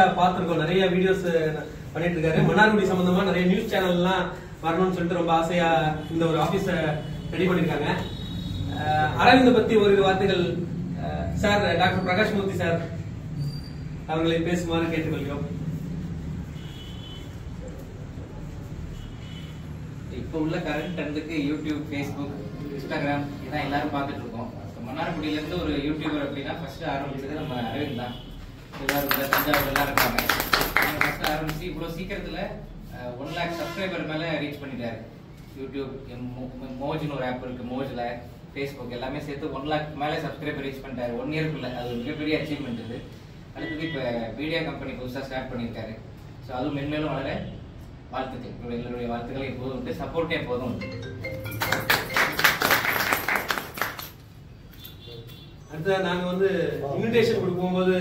பார்த்திருக்கோம். நிறைய வீடியோஸ் பண்ணிட்டு இருக்காரு மன்னார்குடி சம்பந்தமா நிறைய நியூஸ் சேனல்லாம் வரணும்னு சொல்லிட்டு ரொம்ப ஆசையா இந்த ஒரு ஆபீஸ ரெடி பண்ணிருக்காங்க. அரவிந்த பத்தி ஒரு வார்த்தைகள் sir doctor Prakash Murthy sir அவர்களை பேசுமாறு கேட்டுக்கொள்கிறோம். இப்போ உள்ள கரண்ட் ட்ரெண்டுக்கு யூடியூப் ஃபேஸ்புக் இன்ஸ்டாகிராம் இதான் எல்லாரும் பார்த்துட்டு இருக்கோம். இப்போ மன்னார்குடியில இருந்து ஒரு யூடியூபர் அப்படின்னா ஃபர்ஸ்ட் ஆரம்பிச்சது நம்ம அரவிந்த் தான். எல்லாரும் இந்த தஞ்சாவூர் எல்லாம் இருக்காங்க. அவங்க ஃபர்ஸ்ட் இவ்வளோ சீக்கிரத்தில் ஒன் லேக் சப்ஸ்கிரைபர் மேலே ரீச் பண்ணிட்டாரு. யூடியூப் எம் மோஜ்னு ஒரு ஆப் இருக்குது மோஜில். ஃபேஸ்புக் எல்லாமே சேர்த்து ஒன் லேக் மேலே சப்ஸ்கிரைபர் ரீச் பண்ணிட்டாரு. ஒன் இயர்க்குள்ள அது ஒரு மிகப்பெரிய அச்சீவ்மெண்ட் இது. அடுத்தது இப்போ மீடியா கம்பெனி புதுசாக ஸ்டார்ட் பண்ணியிருக்காரு. ஸோ அதுவும் மென்மேலும் வளர வாழ்த்துக்கள். உங்களுடைய எங்களுடைய வாழ்த்துக்கள் எப்போதும் உண்டு. சப்போர்ட்டே எப்போதும் உண்டு. அடுத்ததா நாங்க வந்து இன்விடேஷன் கொடுக்கும்போது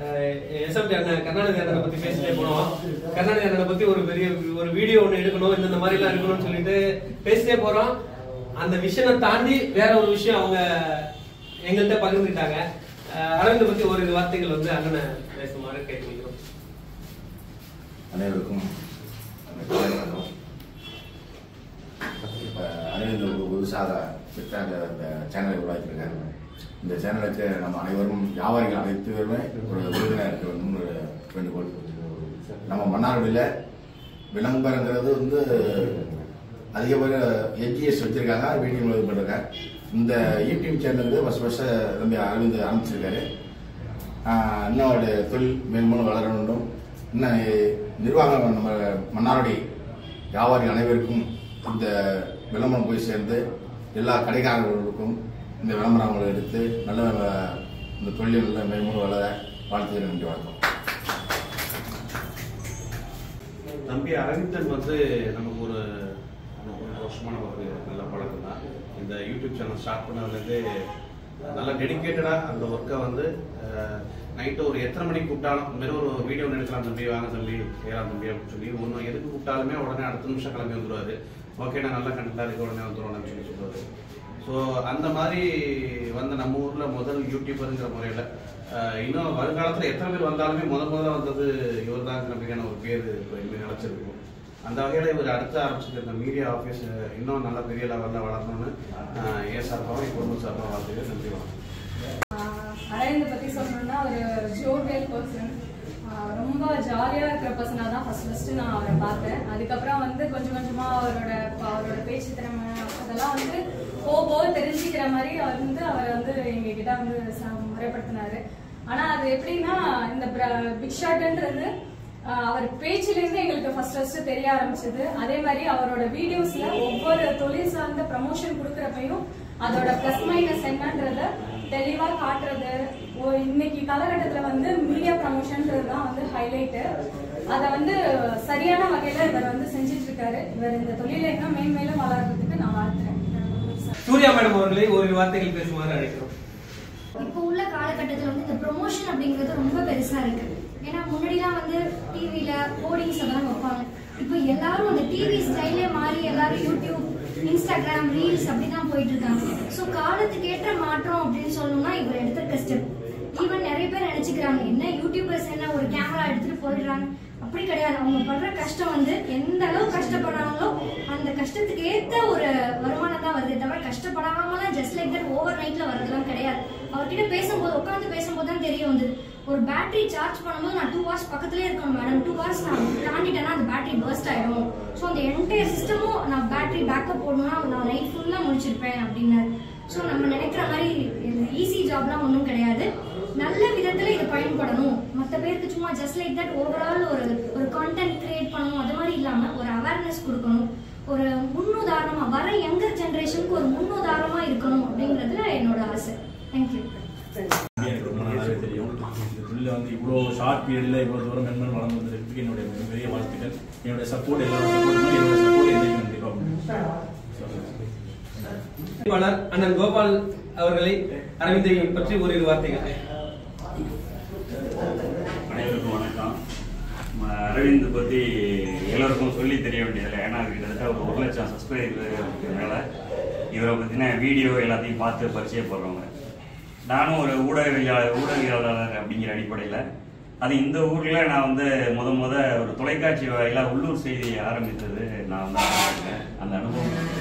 எஸ்எம்டி அண்ணன் கர்நாடக அண்ணனை பத்தி பேசிட்டே போனோம். கர்நாடக அண்ணனை பத்தி ஒரு பெரிய ஒரு வீடியோ ஒன்று எடுக்கணும் இந்த மாதிரி எல்லாம் இருக்கணும்னு சொல்லிட்டு பேசிட்டே போறோம். அந்த விஷயத்தை தாண்டி வேற ஒரு விஷயம் அவங்க எங்கள்கிட்ட பகிர்ந்துக்கிட்டாங்க. அஹ் அரவிந்த் பத்தி ஒரு வார்த்தைகள் வந்து அண்ணனை பேசுமாறு கேட்டுக்கிறோம். அனைவருக்கும் காலை வணக்கம். இப்போ அரவிந்த் ஒரு புதுசாக பிற்கால சேனலை உருவாக்கியிருக்காங்க இந்த சேனலுக்கு நம்ம அனைவரும் வியாபாரிகள் அனைத்து பேருமே ஒரு விருதினர் இருக்க வேண்டும் ஒரு வேண்டுகோள் நம்ம மன்னார்குடியில் விளம்பரங்கிறது வந்து அதிக பேர் எஜிஎஸ் வச்சுருக்காங்க வீடியோ இது பண்ணிருக்காங்க இந்த யூடியூப் சேனலுக்கு ஃபஸ்ட் ஃபஸ்ட்டு தம்பி அரவிந்த் ஆரம்பிச்சிருக்காரு இன்னும் அவருடைய தொழில் மேன்மூலம் வளர வேண்டும் இன்னும் நிர்வாகம் நம்ம மன்னாரடி வியாபாரி அனைவருக்கும் இந்த விளம்பரம் போய் சேர்ந்து எல்லா கடைக்காரர்களுக்கும் இந்த விளம்பரம் அவங்களை எடுத்து நல்ல இந்த தொழில் நல்ல மேன்மேலும் வளர வாழ்த்துக்கள் நன்றி வணக்கம். தம்பி அரவிந்தன் வந்து நமக்கு ஒரு ஒரு நல்ல பழக்கம் தான். இந்த யூடியூப் சேனல் ஸ்டார்ட் பண்ணதுலேருந்தே நல்லா டெடிக்கேட்டடாக அந்த ஒர்க்கை வந்து நைட்டு ஒரு எத்தனை மணிக்கு கூப்பிட்டாலும் இந்த மாதிரி ஒரு வீடியோ எடுக்கலாம் தம்பி வாங்க தம்பி ஏறாம் தம்பி அப்படின்னு சொல்லி ஒன்று எதுக்கு கூப்பிட்டாலுமே உடனே அடுத்த நிமிஷம் கிளம்பி வந்துருவாரு. ஓகேண்ணா நல்ல கண்டென்ட்டாக இருக்க உடனே வந்துருவோம்னு சொல்லி சொல்லுவார் ஸோ அந்த மாதிரி வந்த நம்ம ஊரில் முதல் யூடியூபருங்கிற முறையில் இன்னும் வருங்காலத்தில் எத்தனை பேர் வந்தாலுமே முத முதல்ல வந்தது இவர் தான் நம்பிக்கையான ஒரு பேர் இப்போ இனிமேல் நிலச்சிருக்கும். அந்த வகையில் இவர் அடுத்து ஆரம்பிச்சிருக்க மீடியா ஆஃபீஸ் இன்னும் நல்ல பெரிய லெவலில் வளரணும்னு ஏ சார்பாகவும் இப்போ சார்பாக வாழ்த்துக்கள் நன்றி வணக்கம். அரவிந்த் பற்றி சொல்லணும்னா ஒரு ஜோவியல் பர்சன் ரொம்ப ஜாலியாக இருக்கிற பர்சனாக தான் ஃபஸ்ட் ஃபஸ்ட்டு நான் அவரை பார்த்தேன். அதுக்கப்புறம் வந்து கொஞ்சம் கொஞ்சமாக அவரோட அவரோட பேச்சு திறமை அதெல்லாம் வந்து போக போக தெரிஞ்சுக்கிற மாதிரி அவர் வந்து அவர் வந்து எங்க கிட்ட வந்து முறைப்படுத்தினாரு. ஆனா அது எப்படின்னா இந்த பிக் ஷாட்ன்றது அவர் அவர் பேச்சிலேருந்து எங்களுக்கு ஃபர்ஸ்ட் ஃபர்ஸ்ட் தெரிய ஆரம்பிச்சது. அதே மாதிரி அவரோட வீடியோஸ்ல ஒவ்வொரு தொழில் சார்ந்த ப்ரமோஷன் கொடுக்குறப்பையும் அதோட பிளஸ் மைனஸ் என்னன்றத தெளிவா காட்டுறது. ஓ இன்னைக்கு காலகட்டத்துல வந்து மீடியா ப்ரமோஷன்ன்றது தான் வந்து ஹைலைட்டு அதை வந்து சரியான வகையில இவர் வந்து செஞ்சுட்டு இருக்காரு இவர் இந்த தொழிலை இன்னும் மேன்மேலும் வளர்றதுக்கு நான் வாழ்த்துறேன். சூர்யா மேடம் அவர்களை ஒரு வார்த்தைகள் பேசுமாறு அழைக்கிறோம். இப்போ உள்ள காலகட்டத்தில் வந்து இந்த ப்ரொமோஷன் அப்படிங்கிறது ரொம்ப பெருசா இருக்கு. ஏன்னா முன்னாடிலாம் வந்து டிவியில போர்டிங்ஸ் அதெல்லாம் வைப்பாங்க. இப்போ எல்லாரும் அந்த டிவி ஸ்டைலே மாறி எல்லாரும் யூடியூப் இன்ஸ்டாகிராம் ரீல்ஸ் அப்படி தான் போயிட்டு இருக்காங்க ஸோ காலத்துக்கு ஏற்ற மாற்றம் அப்படின்னு சொல்லணும்னா இவர் எடுத்திருக்க ஸ்டெப் ஈவன் நிறைய பேர் நினைச்சுக்கிறாங்க என்ன யூடியூபர்ஸ் என்ன ஒரு கேமரா எடுத்துட்டு போயிடுறாங்க? அப்படி கிடையாது. அவங்க படுற கஷ்டம் வந்து எந்த அளவு கஷ்டப்படுறாங்களோ அந்த கஷ்டத்துக்கு ஏற்ற ஒரு வருமானம் தான் வருது கஷ்டப்படாமலாம் ஜஸ்ட் லைக் தட் ஓவர் நைட்ல வரதுலாம் கிடையாது. அவர்கிட்ட பேசும்போது உட்காந்து பேசும்போது தான் தெரிய வந்தது. ஒரு பேட்டரி சார்ஜ் பண்ணும்போது நான் டூ ஹவர்ஸ் பக்கத்துலேயே இருக்கணும் மேடம் டூ ஹவர்ஸ் நான் தாண்டிட்டேன்னா அந்த பேட்டரி பர்ஸ்ட் ஆயிடும். ஸோ அந்த என்டையர் சிஸ்டமும் நான் பேட்டரி பேக்கப் போடணும்னா நான் நைட் ஃபுல்லாக முடிச்சிருப்பேன் அப்படின்னாரு. ஸோ நம்ம நினைக்கிற மாதிரி ஈஸி ஜாப்லாம் ஒன்றும் கிடையாது. நல்ல விதத்தில் இது பயன்படணும். மற்ற பேருக்கு சும்மா ஜஸ்ட் லைக் தட் ஓவரால் ஒரு ஒரு கான்டென்ட் கிரியேட் பண்ணணும். அது மாதிரி இல்லாமல் ஒரு அவேர்னஸ் கொடுக்கணும். ஒரு முன்னுதாரணமா வர யங்கர் ஜெனரேஷனுக்கு ஒரு முன்னுதாரணமா இருக்கணும் அப்படிங்கிறதுல என்னோட ஆசை. தேங்க்யூ எனக்கு ரொம்ப நல்லாவே தெரியும் இந்த தொழில வந்து இவ்வளோ ஷார்ட் பீரியடில் இவ்வளோ தூரம் மென்மேல் வளர்ந்து வந்திருக்கு என்னுடைய மிகப்பெரிய வாழ்த்துக்கள். என்னுடைய சப்போர்ட் எல்லாரும் சப்போர்ட் என்னோட சப்போர்ட் கண்டிப்பாக அண்ணன் கோபால் அவர்களை அரவிந்தை பற்றி ஒரு வார்த்தைகள். அனைவருக்கும் வணக்கம். அரவிந்த் பத்தி எல்லோருக்கும் சொல்லி தெரிய வேண்டியதில்லை. ஏன்னா அது கிட்டத்தட்ட ஒரு ஒரு லட்சம் சப்ஸ்கிரைபர் மேல இவரை பற்றின வீடியோ எல்லாத்தையும் பார்த்து பரிச்சயப்படுறவங்க நானும் ஒரு ஊடகவியலாளர் ஊடகவியலாளர் அப்படிங்கிற அடிப்படையில் அது இந்த ஊரில் நான் வந்து முத முத ஒரு தொலைக்காட்சி வாயிலாக உள்ளூர் செய்தியை ஆரம்பித்தது நான் வந்து அந்த அனுபவம்.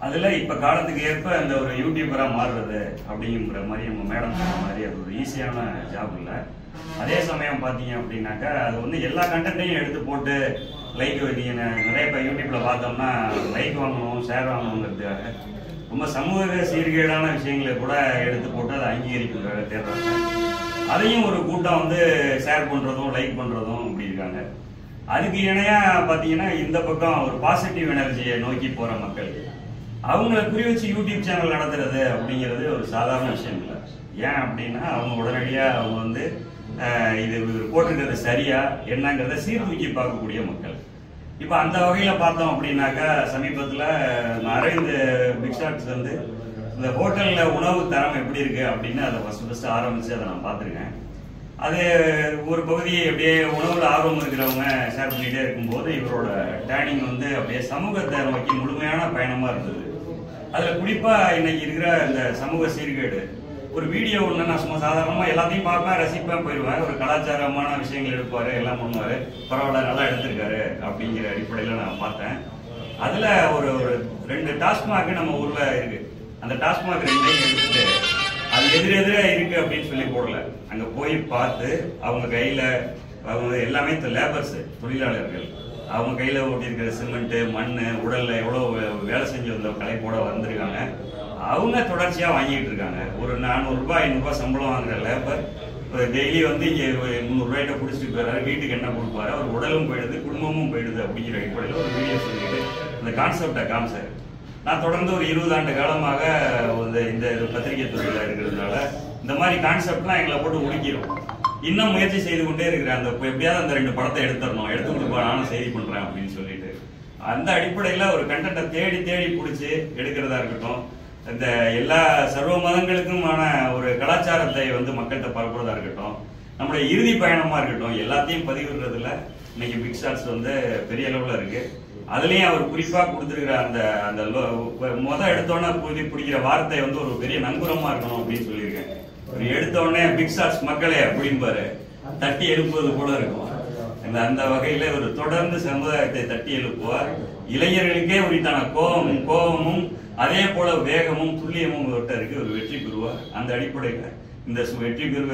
அதுல இப்ப காலத்துக்கு ஏற்ப அந்த ஒரு யூடியூபரா மாறுறது அப்படிங்கிற மாதிரி நம்ம மேடம் சொன்ன மாதிரி அது ஒரு ஈஸியான ஜாப் இல்ல. அதே சமயம் பாத்தீங்க அப்படின்னாக்கா அது வந்து எல்லா கண்டென்ட்டையும் எடுத்து போட்டு லைக் நீங்க நிறைய பேர் யூடியூப்ல பார்த்தோம்னா லைக் வாங்கணும் ஷேர் வாங்கணுங்கிறதுக்காக ரொம்ப சமூக சீர்கேடான விஷயங்களை கூட எடுத்து போட்டு அதை அங்கீகரிப்புக்காக தேடுறாங்க. அதையும் ஒரு கூட்டம் வந்து ஷேர் பண்றதும் லைக் பண்றதும் அப்படி இருக்காங்க. அதுக்கு இணையா பாத்தீங்கன்னா இந்த பக்கம் ஒரு பாசிட்டிவ் எனர்ஜியை நோக்கி போற மக்கள். அவங்கள குறி வச்சு யூடியூப் சேனல் நடத்துறது அப்படிங்கிறது ஒரு சாதாரண விஷயம் இல்லை. ஏன் அப்படின்னா அவங்க உடனடியாக அவங்க வந்து இது இவர் போட்டிருக்கிறது சரியா என்னங்கிறத சீர்தூக்கி பார்க்கக்கூடிய மக்கள். இப்போ அந்த வகையில் பார்த்தோம் அப்படின்னாக்கா சமீபத்தில் நம்ம அரவிந்த் பிக்ஷாட்ஸ் வந்து இந்த ஹோட்டலில் உணவு தரம் எப்படி இருக்குது அப்படின்னு அதை ஃபஸ்ட்டு ஃபஸ்ட்டு ஆரம்பித்து அதை நான் பார்த்துருக்கேன். அது ஒரு பகுதி அப்படியே உணவில் ஆர்வம் இருக்கிறவங்க ஷேர் பண்ணிகிட்டே இருக்கும்போது இவரோட டேனிங் வந்து அப்படியே சமூகத்தை நோக்கி முழுமையான பயணமாக இருந்தது. அதில் குறிப்பாக இன்னைக்கு இருக்கிற இந்த சமூக சீர்கேடு. ஒரு வீடியோ ஒன்று நான் சும்மா சாதாரணமாக எல்லாத்தையும் பார்ப்பேன் ரசிப்பேன் போயிடுவேன். ஒரு கலாச்சாரமான விஷயங்கள் எடுப்பார் எல்லாம் பண்ணுவார். பரவாயில்ல நல்லா எடுத்திருக்காரு அப்படிங்கிற அடிப்படையில் நான் பார்த்தேன். அதில் ஒரு ஒரு ரெண்டு டாஸ்மாக் நம்ம ஊரில் இருக்கு. அந்த டாஸ்மாக் ரெண்டையும் எடுத்துட்டு அது எதிரெதிரே இருக்கு அப்படின்னு சொல்லி போடல. அங்கே போய் பார்த்து அவங்க கையில் அவங்க எல்லாமே லேபர்ஸு தொழிலாளர்கள். அவங்க கையில் ஓட்டியிருக்கிற சிமெண்ட்டு மண் உடலில் எவ்வளோ வே- வேலை செஞ்சு வந்த கலைப்போட வந்திருக்காங்க. அவங்க தொடர்ச்சியாக வாங்கிட்டு இருக்காங்க. ஒரு நானூறுரூபா ஐநூறுரூபா சம்பளம் வாங்குற லேபர் டெய்லி வந்து இங்கே முந்நூறுரூவாய்ட்ட பிடிச்சிட்டு குடிச்சிட்டு போயிறாரு. வீட்டுக்கு என்ன கொடுப்பாரு? அவர் உடலும் போயிடுது குடும்பமும் போயிடுது அப்படிங்கிற அடிப்படையில் ஒரு வீடியோ சொல்லிட்டு அந்த கான்செப்டை காமிச்சார். நான் தொடர்ந்து ஒரு இருபது ஆண்டு காலமாக வந்து இந்த இது பத்திரிகை தொழிலாக இருக்கிறதுனால இந்த மாதிரி கான்செப்ட்லாம் எங்களை போட்டு முடிக்கிறோம் இன்னும் முயற்சி செய்து கொண்டே இருக்கிறேன். அந்த எப்படியாவது அந்த ரெண்டு படத்தை எடுத்துடணும். எடுத்து கொடுப்பா நானும் செய்தி பண்றேன் அப்படின்னு சொல்லிட்டு. அந்த அடிப்படையில ஒரு கண்டென்ட்டை தேடி தேடி பிடிச்சி எடுக்கிறதா இருக்கட்டும். இந்த எல்லா சர்வ மதங்களுக்குமான ஒரு கலாச்சாரத்தை வந்து மக்கள்கிட்ட பரப்புறதா இருக்கட்டும். நம்முடைய இறுதி பயணமா இருக்கட்டும். எல்லாத்தையும் பதிவிடுறதுல இன்னைக்கு பிக் ஷாட்ஸ் வந்து பெரிய அளவுல இருக்கு. அதுலயும் அவர் குறிப்பா கொடுத்துருக்கிற அந்த அந்த லோ- முத எடுத்தோன்னே புதி பிடிக்கிற வார்த்தை வந்து ஒரு பெரிய நங்குரமா இருக்கணும் அப்படின்னு சொல்லியிருக்கேன். ஒரு எடுத்த உடனே பிக் ஷாட்ஸ் மக்களே அப்படிம்பாரு தட்டி எழுப்புவது போல இருக்கும். அந்த அந்த வகையில ஒரு தொடர்ந்து சமுதாயத்தை தட்டி எழுப்புவார் இளைஞர்களுக்கே உரித்தான கோபமும் கோபமும் அதே போல வேகமும் துல்லியமும் இருக்கு. ஒரு வெற்றி பெறுவார். அந்த அடிப்படையில இந்த வெற்றி பெறுவ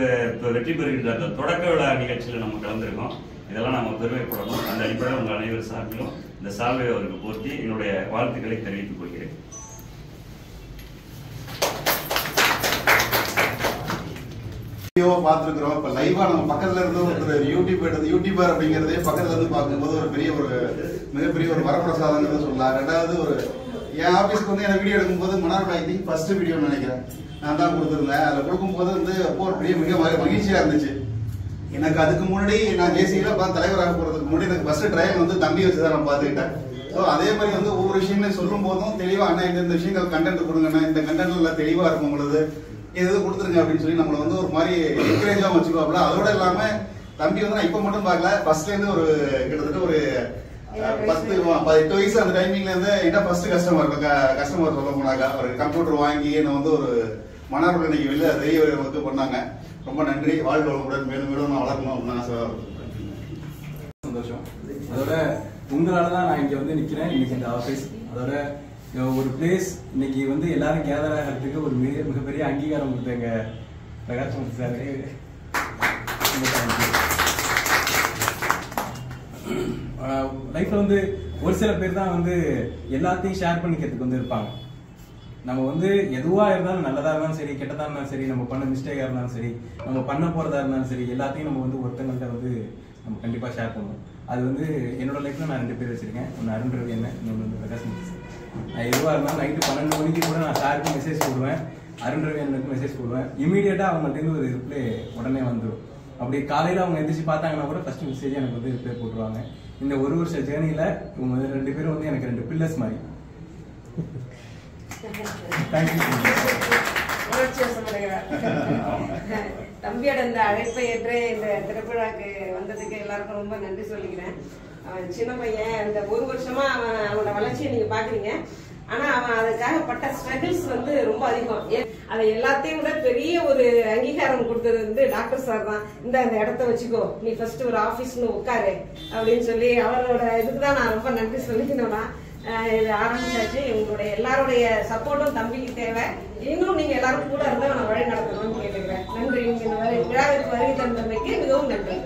வெற்றி பெறுகின்ற அந்த தொடக்க விழா நிகழ்ச்சியில நம்ம கலந்துருக்கோம். இதெல்லாம் நம்ம பெருமைப்படணும். அந்த அடிப்படையில் உங்கள் அனைவர் சார்பிலும் இந்த சால்வை அவருக்கு போர்த்தி என்னுடைய வாழ்த்துக்களை தெரிவித்துக் கொள்கிறேன். வீடியோவா பார்த்துருக்குறோம். இப்போ லைவா நம்ம பக்கத்துல இருந்து ஒருத்தர் யூடியூப் எடுத்து யூடியூபர் அப்படிங்கிறதே பக்கத்துல இருந்து பார்க்கும்போது ஒரு பெரிய ஒரு மிகப்பெரிய ஒரு வரப்பிரசாதங்கிறத சொல்லலாம். ரெண்டாவது ஒரு என் ஆஃபீஸ்க்கு வந்து எனக்கு வீடியோ எடுக்கும்போது மன்னார் ஐ திங்க் ஃபர்ஸ்ட் வீடியோன்னு நினைக்கிறேன். நான் தான் கொடுத்துருந்தேன். அதில் கொடுக்கும்போது வந்து அப்போ ஒரு பெரிய மிக மகிழ்ச்சியாக இருந்துச்சு. எனக்கு அதுக்கு முன்னாடி நான் ஜேசியில பார்த்து தலைவராக போகிறதுக்கு முன்னாடி எனக்கு ஃபஸ்ட்டு ட்ரையல் வந்து தம்பி வச்சு தான் நான் பார்த்துக்கிட்டேன். ஸோ அதே மாதிரி வந்து ஒவ்வொரு விஷயமே சொல்லும் போதும் தெளிவாக அண்ணா இந்த விஷயங்கள் கண்டென்ட் கொடுங்கண்ணா. இந்த கண்டென்ட்ல எல்லாம் இருக்கும் உங்களுக்கு இது இது கொடுத்துருங்க அப்படின்னு சொல்லி நம்மள வந்து ஒரு மாதிரி என்கரேஜா வச்சுக்குவாப்ல அதோட இல்லாம தம்பி வந்து நான் இப்ப மட்டும் பார்க்கல ஃபர்ஸ்ட்ல இருந்து ஒரு கிட்டத்தட்ட ஒரு பத்து எட்டு வயசு அந்த டைமிங்ல இருந்து என்ன ஃபர்ஸ்ட் கஸ்டமர் கஸ்டமர் சொல்ல போனாக்கா ஒரு கம்ப்யூட்டர் வாங்கி என்ன வந்து ஒரு மன்னார்ல இன்னைக்கு வெளில தெரிய வந்து பண்ணாங்க. ரொம்ப நன்றி. வாழ்க்கை வளமுடன். மேலும் மேலும் நான் வளரணும் அப்படின்னு ஆசை சந்தோஷம். அதோட உங்களால தான் நான் இங்க வந்து நிக்கிறேன். இன்னைக்கு இந்த ஆஃபீஸ் அதோட ஒரு பிளேஸ் இன்னைக்கு வந்து எல்லாரும் கேதர் ஆகிறதுக்கு ஒரு மிக மிகப்பெரிய அங்கீகாரம் கொடுத்தாங்க. பிரகாஷ் மூர்த்தி சார். லைஃப்ல வந்து ஒரு சில பேர் தான் வந்து எல்லாத்தையும் ஷேர் பண்ணிக்கிறதுக்கு வந்து இருப்பாங்க. நம்ம வந்து எதுவா இருந்தாலும் நல்லதா இருந்தாலும் சரி கெட்டதா இருந்தாலும் சரி நம்ம பண்ண மிஸ்டேக்கா இருந்தாலும் சரி நம்ம பண்ண போறதா இருந்தாலும் சரி எல்லாத்தையும் நம்ம வந்து ஒருத்தங்கள்ட்ட வந்து நம்ம கண்டிப்பா ஷேர் பண்ணுவோம். அது வந்து என்னோட லைஃப்ல நான் ரெண்டு பேர் வச்சிருக்கேன். ஒன்று அருண் ரவி என்ன இன்னொன்று வந்து பிரகாஷ் மூர்த்தி சார் நான் எதுவா இருந்தாலும் நைட்டு பன்னெண்டு மணிக்கு கூட நான் சாருக்கு மெசேஜ் போடுவேன். அருண் ரவி அண்ணனுக்கு மெசேஜ் போடுவேன். இமீடியட்டா அவங்கள்ட்ட இருந்து ஒரு ரிப்ளை உடனே வந்துடும் அப்படி காலையில அவங்க எந்திரிச்சு பார்த்தாங்கன்னா கூட ஃபர்ஸ்ட் மெசேஜ் எனக்கு வந்து ரிப்ளை போட்டுருவாங்க. இந்த ஒரு வருஷ ஜேர்னில இவங்க ரெண்டு பேரும் வந்து எனக்கு ரெண்டு பில்லர்ஸ் மாதிரி. தேங்க்யூ தம்பியோட இந்த அழைப்பை ஏற்று இந்த திருவிழாக்கு வந்ததுக்கு எல்லாருக்கும் ரொம்ப நன்றி சொல்லிக்கிறேன். அவன் சின்ன பையன் இந்த ஒரு வருஷமா அவன் அவனோட வளர்ச்சியை நீங்க பாக்குறீங்க. ஆனா அவன் அதுக்காக பட்ட ஸ்ட்ரகிள்ஸ் வந்து ரொம்ப அதிகம். அதை எல்லாத்தையும் விட பெரிய ஒரு அங்கீகாரம் கொடுத்தது வந்து டாக்டர் சார் தான். இந்த அந்த இடத்த வச்சுக்கோ. நீ ஃபர்ஸ்ட் ஒரு ஆபீஸ்னு உட்காரு அப்படின்னு சொல்லி அவரோட இதுக்கு தான் நான் ரொம்ப நன்றி சொல்லிக்கணும்னா இது ஆரம்பிச்சாச்சு. எங்களுடைய எல்லாருடைய சப்போர்ட்டும் தம்பிக்கு தேவை. இன்னும் நீங்க எல்லாரும் கூட இருந்தால் நான் வழி நடத்தணும்னு கேட்டுக்கிறேன். நன்றி. இங்க இந்த விழாவிற்கு வருகை தந்தமைக்கு மிகவும் நன்றி.